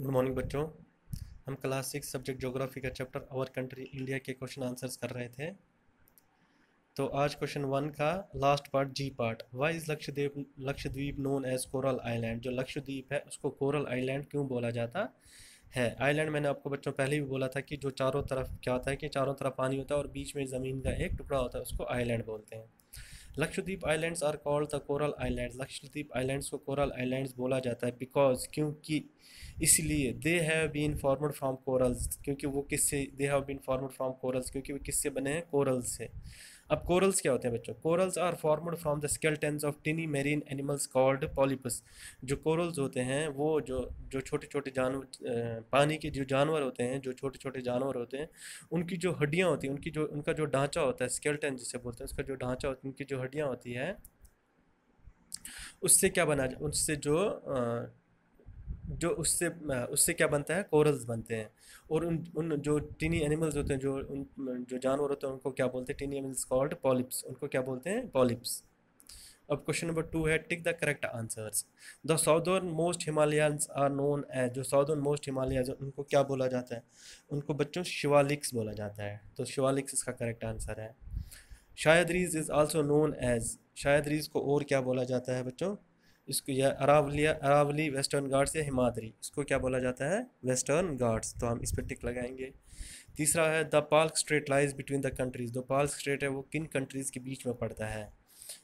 Good morning बच्चों। हम class six subject geography का चैप्टर आवर कंट्री इंडिया के क्वेश्चन आंसर्स कर रहे थे। तो आज क्वेश्चन वन का last part G part Y is Lakshadweep Lakshadweep known as coral island जो लक्षद्वीप है, उसको कोरल आइलैंड क्यों बोला जाता है? आइलैंड मैंने आपको बच्चों पहले भी बोला था कि जो चारों तरफ़ क्या होता है कि चारों तरफ़ पानी होता है और बीच में ज़मीन का एक टुकड़ा होता है, उसको आइलैंड बोलते हैं। Lakshadweep islands are called the coral islands. Lakshadweep islands को कोरल आइलैंड्स बोला जाता है बिकॉज़ क्योंकि इसलिए they have been formed from corals क्योंकि वो किससे they have been formed from corals क्योंकि वो किससे बने हैं? कोरल्स से। अब कोरल्स क्या होते हैं बच्चों? Corals are formed from the skeletons of tiny marine animals called polyps जो कोरल्स होते हैं, वो जो जो छोटे छोटे जानवर पानी के जो जानवर होते हैं, जो छोटे छोटे जानवर होते हैं, उनकी जो हड्डियाँ होती हैं, उनकी जो, उनका जो ढांचा होता है स्केल्टन जिसे बोलते हैं, उसका जो ढांचा होता है, उनकी जो हड्डियाँ होती है, उससे क्या बना, उससे जो जो उससे उससे क्या बनता है? कोरल्स बनते हैं। और उन उन जो टीनी एनिमल्स होते हैं, जो उन, जो जानवर होते हैं, उनको क्या बोलते हैं? Tiny animals called polyps. उनको क्या बोलते हैं? पॉलिप्स। अब क्वेश्चन नंबर टू है, tick the correct answers. The southernmost Himalayas are known as, जो साउदर्न मोस्ट हिमालयंस उनको क्या बोला जाता है? उनको बच्चों शिवालिक्स बोला जाता है। तो शिवालिक्स इसका करेक्ट आंसर है। शायद ridge is also known as. शायद रीज को और क्या बोला जाता है बच्चों? इसको यह अरावलिया अरावली वेस्टर्न घाट्स या हिमाद्री, इसको क्या बोला जाता है? वेस्टर्न घाट्स तो हम इस पर टिक लगाएँगे। तीसरा है, the Palk strait lies between the countries. जो पाल्क स्ट्रेट है, वो किन कंट्रीज़ के बीच में पड़ता है?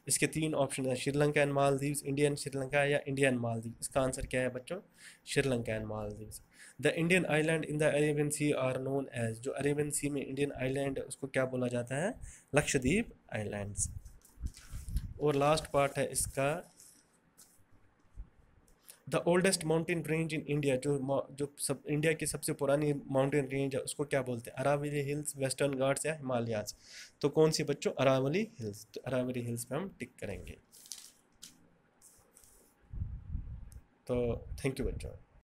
इसके तीन ऑप्शन है, श्रीलंका एंड मालदीव्स, इंडियन श्रीलंका या इंडियन मालदीव इसका आंसर क्या है बच्चों? Sri Lanka and Maldives. The Indian island in the Arabian sea are known as. जो अरेबियन सी में इंडियन आइलैंड है, उसको क्या बोला जाता है? लक्षद्वीप आइलैंड्स। और लास्ट पार्ट है, इसका the oldest mountain range in India जो जो सब इंडिया की सबसे पुरानी माउंटेन रेंज है, उसको क्या बोलते हैं? अरावली हिल्स वेस्टर्न घाट्स या हिमालयाज तो कौन सी बच्चों? अरावली हिल्स तो अरावली हिल्स पे हम टिक करेंगे। तो थैंक यू बच्चों।